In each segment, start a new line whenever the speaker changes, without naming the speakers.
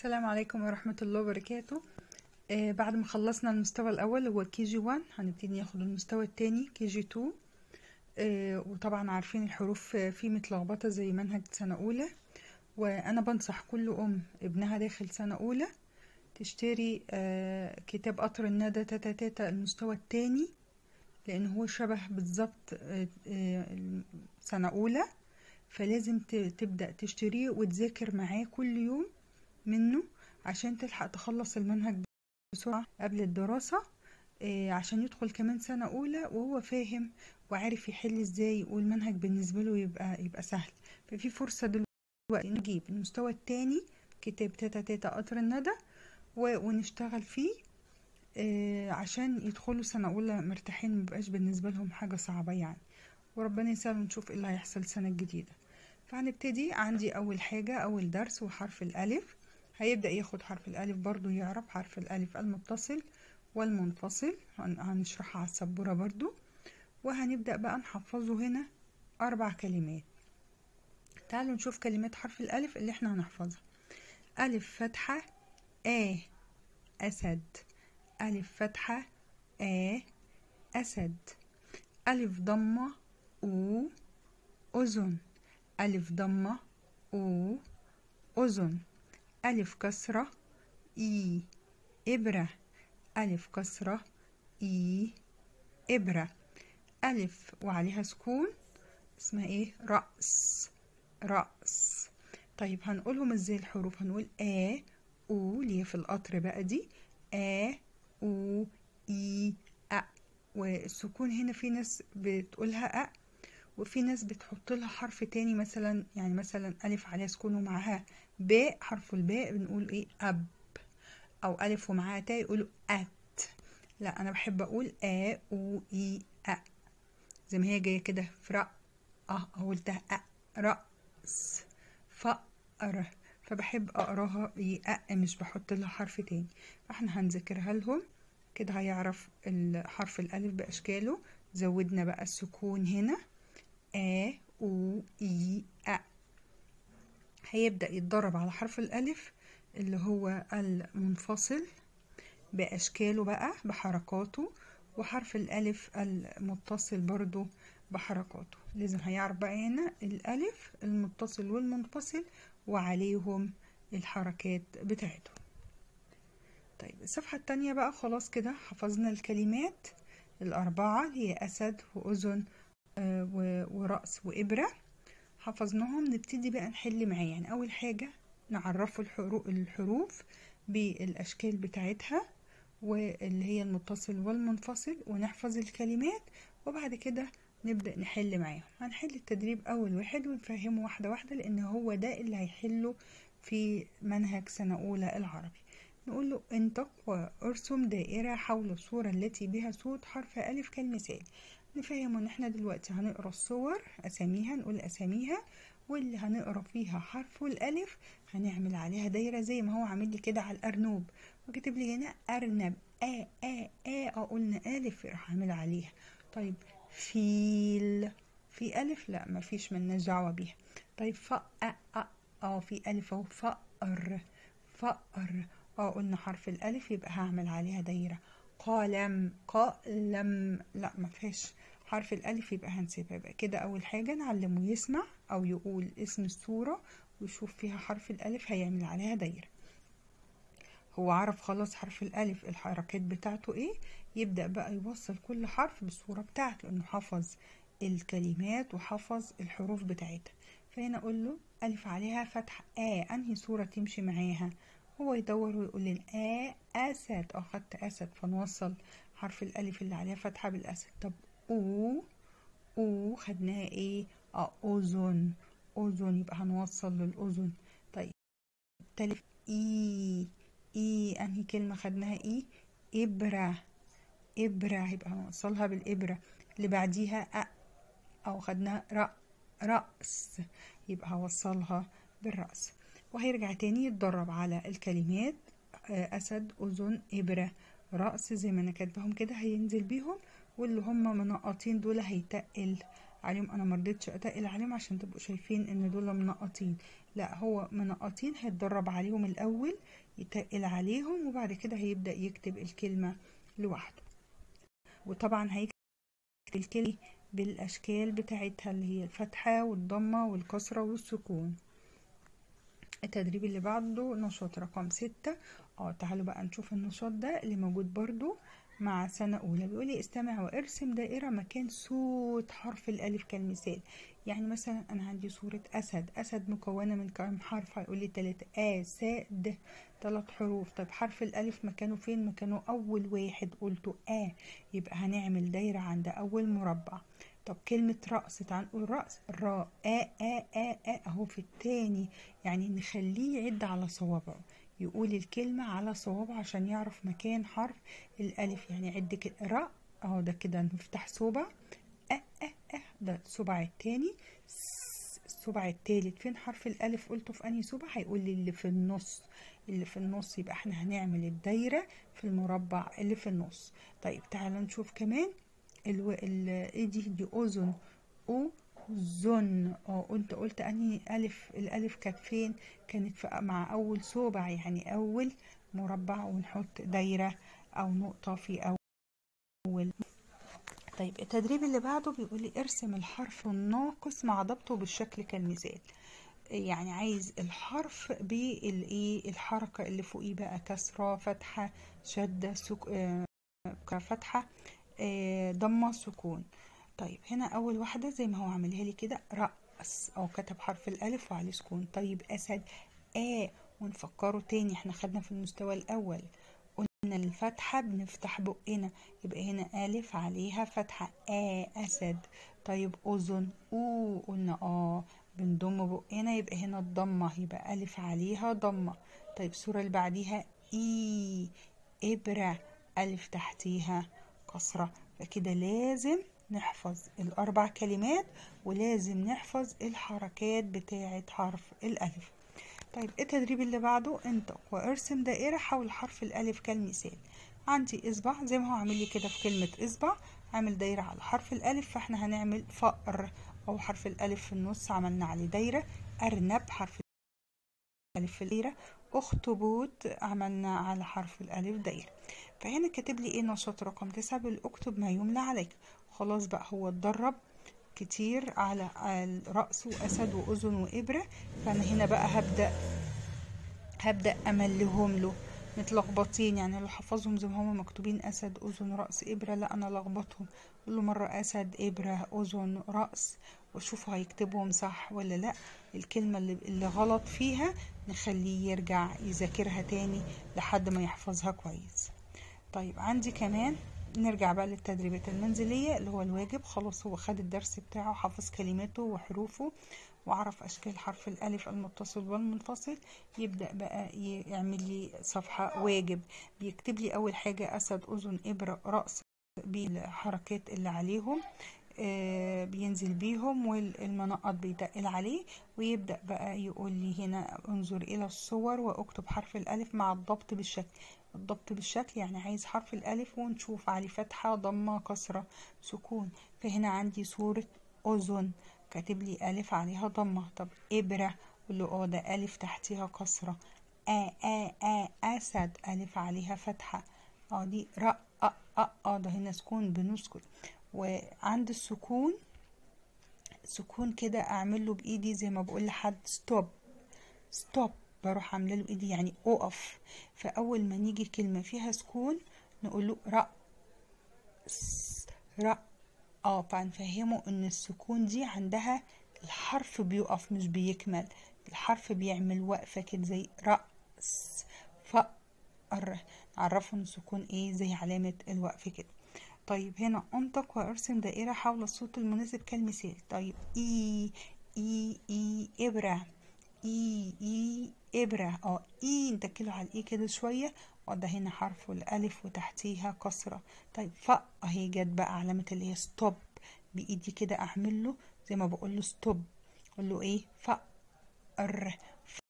السلام عليكم ورحمة الله وبركاته. آه بعد ما خلصنا المستوى الأول هو KG 1 هنبتدي ناخد المستوى التاني KG 2 آه وطبعا عارفين الحروف فيه متلخبطة زي منهج سنة أولى. وأنا بنصح كل أم ابنها داخل سنة أولى تشتري آه كتاب قطر الندى تاتا تاتا المستوى التاني لأن هو شبه بالظبط آه آه سنة أولى. فلازم تبدأ تشتريه وتذاكر معاه كل يوم. منه عشان تلحق تخلص المنهج بسرعة قبل الدراسة آه، عشان يدخل كمان سنة أولى وهو فاهم وعارف يحل إزاي والمنهج بالنسبة له يبقى يبقى سهل. ففي فرصة دلوقتي نجيب المستوى التاني كتاب تاتا تاتا قطر الندى ونشتغل فيه آه، عشان يدخلوا سنة أولى مرتاحين مبقاش بالنسبة لهم حاجة صعبة يعني. وربنا يسهل ونشوف إيه اللي هيحصل السنة الجديدة. فهنبتدي. عندي أول حاجة أول درس وحرف الألف. هيبدأ ياخد حرف الألف برضو يعرف حرف الألف المتصل والمنفصل. هن- هنشرحها على السبورة برضو. وهنبدأ بقى نحفظه هنا أربع كلمات. تعالوا نشوف كلمات حرف الألف اللي إحنا هنحفظها. ألف فتحة آ أسد. ألف فتحة آ أسد. ألف ضمة أو أذن. ألف ضمة أو أذن. ألف كسرة إي إبرة. ألف كسرة إي إبرة. ألف وعليها سكون اسمها إيه؟ رأس. رأس. طيب هنقولهم إزاي الحروف؟ هنقول آ أو اللي في القطر بقى دي. آ أو إي أ. والسكون هنا في ناس بتقولها أ. وفي ناس بتحط لها حرف تاني مثلا يعني مثلا ألف عليها سكون ومعاها باء حرف الباء بنقول إيه؟ أب. أو ألف ومعاها تاء يقولوا أت. لا أنا بحب أقول آ أو إي أ. زي ما هي جاية كده في رأ أه قلتها أ رأس فأر فبحب أقراها إيه؟ أ مش بحط لها حرف تاني. فإحنا هنذاكرها لهم. كده هيعرف الحرف الألف بأشكاله. زودنا بقى السكون هنا. آ أو إي أ هيبدأ يتدرب على حرف الألف اللي هو المنفصل بأشكاله بقى بحركاته وحرف الألف المتصل برضو بحركاته. لازم هيعرف بقى هنا الألف المتصل والمنفصل وعليهم الحركات بتاعتهم طيب الصفحة التانية بقى خلاص كده حفظنا الكلمات. الأربعة اللي هي أسد وأذن ورأس وإبرة حفظناهم. نبتدي بقى نحل معاه يعني أول حاجة نعرفه الحروف, بالأشكال بتاعتها واللي هي المتصل والمنفصل ونحفظ الكلمات وبعد كده نبدأ نحل معاهم. هنحل التدريب أول واحد ونفهمه واحدة واحدة لأن هو ده اللي هيحله في منهج سنة أولى العربي. نقول له انطق وارسم دائرة حول الصورة التي بها صوت حرف ألف كالمثال. نفهم ان إحنا دلوقتي. هنقرأ الصور أساميها نقول أساميها واللي هنقرأ فيها حرف الألف هنعمل عليها دايرة زي ما هو عامل لي كده على الأرنوب. وكاتب لي هنا أرنب أ أ أ قلنا ألف راح أعمل عليها. طيب فيل. في ألف؟ لا مفيش ملناش دعوة بيها. طيب ف أ أ آه في ألف أهو. فأر فأر آه قلنا حرف الألف يبقى هعمل عليها دايرة. قلم قلم. لا ما فيهاش. حرف الألف يبقى هنسيبها. يبقى كده أول حاجة نعلمه يسمع أو يقول اسم الصورة ويشوف فيها حرف الألف هيعمل عليها دايرة. هو عرف خلاص حرف الألف الحركات بتاعته إيه؟ يبدأ بقى يوصل كل حرف بالصورة بتاعته لأنه حفظ الكلمات وحفظ الحروف بتاعتها. فهنا أقول له ألف عليها فتحه آ أنهي صورة تمشي معاها؟ هو يدور ويقول لي آ أسد. آه خدت أسد فنوصل حرف الألف اللي عليها فتحة بالأسد. طب أو أو خدناها إيه؟ آه أذن أذن يبقى هنوصل للأذن طيب تالت إي إي أنهي كلمة خدناها إيه إبرة. إبرة يبقى هنوصلها بالإبرة. اللي بعديها أ أو خدناها رأ رأس. يبقى هوصلها بالرأس. وهيرجع تاني يتدرب على الكلمات آه، أسد أذن إبرة. رأس زي ما أنا كاتباهم كده هينزل بيهم واللي هم منقطين دول هيتقل عليهم. أنا مرضتش أتقل عليهم عشان تبقوا شايفين إن دول منقطين. لا هو منقطين هيتدرب عليهم الأول يتقل عليهم وبعد كده هيبدأ يكتب الكلمة لوحده. وطبعا هيكتب الكلمة بالأشكال بتاعتها اللي هي الفتحة والضمة والكسرة والسكون. التدريب اللي بعده نشاط رقم ستة. آه تعالوا بقى نشوف النشاط ده اللي موجود برضو. مع سنة أولى. بيقولي استمع وارسم دائرة مكان صوت حرف الألف كالمثال. يعني مثلا أنا عندي صورة أسد. أسد مكونة من كام حرف؟ هيقولي تلاتة. آ س د. تلات حروف. طب حرف الألف مكانه فين؟ مكانه أول واحد. قلته آ. يبقى هنعمل دايرة عند أول مربع. طب كلمة رأس تعال نقول رأس. را آ آ آ آ أهو في التاني. يعني نخليه يعد على صوابعه. يقول الكلمة على صوابعه عشان يعرف مكان حرف الألف. يعني عد را أهو ده كده نفتح صوبع أ أ أ ده الصبع التاني. الصبع التالت. فين حرف الألف؟ قلته في أنهي صبع هيقول لي اللي في النص. اللي في النص يبقى إحنا هنعمل الدايرة في المربع اللي في النص. طيب تعالوا نشوف كمان ألو... ال... إيه دي؟ دي أذن. أو زن آه انت قلت أنهي ألف الألف كانت فين؟ كانت مع أول صوبع يعني أول مربع ونحط دايرة أو نقطة في أول. طيب التدريب اللي بعده بيقول لي ارسم الحرف الناقص مع ضبطه بالشكل كالمثال. يعني عايز الحرف بالايه الحركة اللي فوقيه بقى كسرة فتحة شدة سك... آه فتحة آه ضمة سكون. طيب هنا أول واحدة زي ما هو عاملها لي كده رأس أو كتب حرف الألف وعليه سكون. طيب أسد آ ونفكره تاني إحنا خدنا في المستوى الأول. قلنا الفتحة بنفتح بقنا يبقى هنا ألف عليها فتحة آ أسد. طيب أذن أو قلنا آه بنضم بقنا يبقى هنا الضمة يبقى ألف عليها ضمة. طيب الصورة اللي بعديها إي إبرة ألف تحتيها كسرة. فكده لازم نحفظ الأربع كلمات ولازم نحفظ الحركات بتاعة حرف الألف. طيب التدريب اللي بعده انطق وارسم دائرة حول حرف الألف كالمثال. عندي إصبع زي ما هو عامل لي كده في كلمة إصبع عامل دايرة على حرف الألف فاحنا هنعمل فأر أو حرف الألف في النص عملنا عليه دايرة. أرنب حرف الألف في الدايرة أخطبوط عملنا على حرف الألف دايرة. فهنا كاتب لي إيه نشاط رقم تسعة بيقول اكتب ما يملى عليك. خلاص بقى هو اتدرب كتير على رأس وأسد وأذن وإبرة فأنا هنا بقى هبدأ هبدأ أملهم له. متلخبطين يعني لو حفظهم زي ما هما مكتوبين أسد أذن رأس إبرة. لا أنا لخبطهم. كل مرة أسد إبرة أذن رأس وأشوف هيكتبهم صح ولا لا. الكلمة اللي, اللي غلط فيها نخليه يرجع يذاكرها تاني لحد ما يحفظها كويس. طيب عندي كمان نرجع بقى للتدريبات المنزلية اللي هو الواجب. خلاص هو خد الدرس بتاعه حافظ كلماته وحروفه وعرف أشكال حرف الألف المتصل والمنفصل. يبدأ بقى يعمل لي صفحة واجب بيكتب لي أول حاجة أسد أذن إبرة رأس. بالحركات اللي عليهم آه بينزل بيهم والمنقط بيتقل عليه. ويبدأ بقى يقول لي هنا انظر إلى الصور وأكتب حرف الألف مع الضبط بالشكل. الضبط بالشكل يعني عايز حرف الألف ونشوف عليه فتحة ضمة كسرة سكون. فهنا عندي صورة أذن كاتب لي ألف عليها ضمة. طب إبرة اللي آه ده ألف تحتيها كسرة. آ آ آ أسد ألف عليها فتحة. آه دي رأ أ أ آه ده هنا سكون بنسكت. وعند السكون سكون كده أعمل له بإيدي زي ما بقول لحد stop stop بروح عامله له ايدي يعني أقف فاول ما نيجي كلمة فيها سكون نقول له رأ رأ آه فنفهمه إن السكون دي عندها الحرف بيقف مش بيكمل الحرف بيعمل وقفة كده زي رأس فأر نعرفه إن السكون إيه زي علامة الوقف كده. طيب هنا أنطق وأرسم دائرة حول الصوت المناسب كالمثال طيب إي إي إي إبرة إي إي إبرة. آه إي نتكله على الإي كده شوية. وده هنا حرف الألف وتحتيها كسرة. طيب ف أهي جت بقى علامة اللي هي stop بإيدي كده أعمل له زي ما بقول له stop أقول له إيه؟ ف ر ف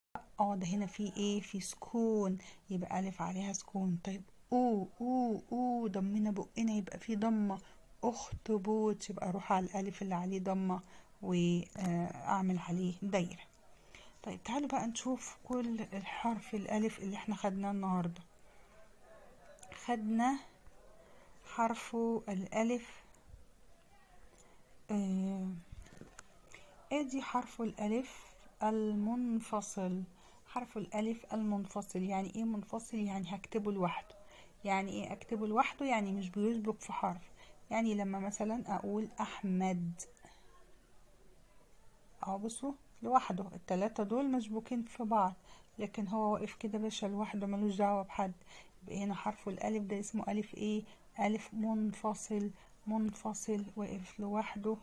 أه ده هنا في إيه؟ في سكون. يبقى ألف عليها سكون. طيب أو أو أو ضمنا بقنا يبقى في ضمة. أخطبوط. يبقى أروح على الألف اللي عليه ضمة. وأعمل عليه دايرة. طيب تعالوا بقى نشوف كل الحرف الألف اللي إحنا خدناه النهاردة. خدنا حرف الألف آه، ادي حرف الألف المنفصل. حرف الألف المنفصل يعني إيه منفصل؟ يعني هكتبه لوحده. يعني إيه اكتبه لوحده؟ يعني مش بيسبق في حرف. يعني لما مثلا أقول أحمد. أه بصوا. لوحده التلاتة دول مشبوكين في بعض لكن هو واقف كده باشا لوحده ملوش دعوة بحد. يبقى هنا حرف الألف ده اسمه ألف إيه؟ ألف منفصل منفصل واقف لوحده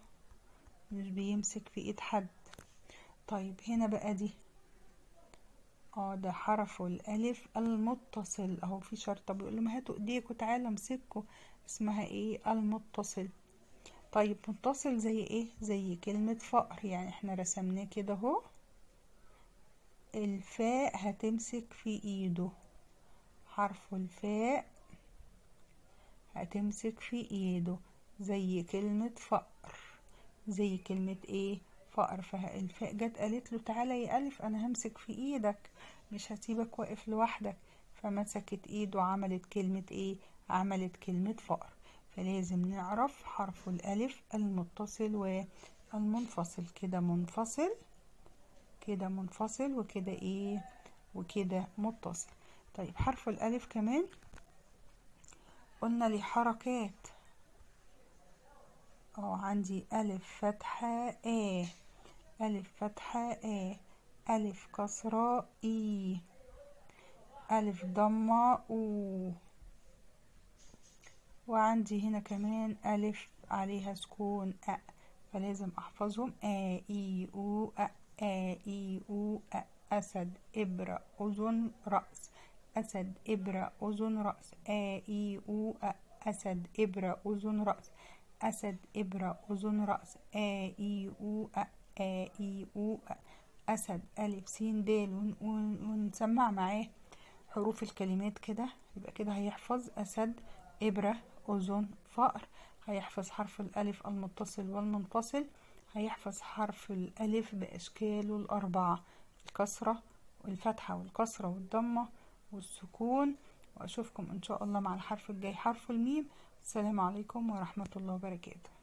مش بيمسك في إيد حد. طيب هنا بقى دي. آه ده حرف الألف المتصل. أهو في شرطة بيقول لهم هاتوا إيديكوا تعالوا امسكوا. اسمها إيه؟ المتصل. طيب متصل زي إيه؟ زي كلمة فقر يعني إحنا رسمناه كده اهو. الفاء هتمسك في ايده. حرف الفاء هتمسك في ايده. زي كلمة فقر. زي كلمة إيه؟ فقر. فالفاء جت قالت له تعالى يا ألف أنا همسك في إيدك مش هسيبك واقف لوحدك. فمسكت إيده وعملت كلمة إيه؟ عملت كلمة فقر. فلازم نعرف حرف الألف المتصل والمنفصل كده منفصل كده منفصل وكده إيه؟ وكده متصل. طيب حرف الألف كمان. قلنا لي حركات آه عندي ألف فتحة آ. ألف فتحة آ. ألف كسرة إي. ألف ضمة أو. وعندي هنا كمان ألف عليها سكون أ فلازم أحفظهم. آ إي أو أ آ إي أو أ أسد إبرة أذن رأس. أسد إبرة أذن رأس. آ إي أو أ أسد إبرة أذن رأس. أسد إبرة أذن رأس. آ إي أو أ آ إي أو أ. أسد ألف سين دال ونسمع معاه حروف الكلمات كده يبقى كده هيحفظ. أسد إبرة أذن فأر هيحفظ حرف الألف المتصل والمنفصل هيحفظ حرف الألف بأشكاله الأربعة الكسرة والفتحة والكسرة والضمة والسكون. وأشوفكم إن شاء الله مع الحرف الجاي حرف الميم. السلام عليكم ورحمة الله وبركاته.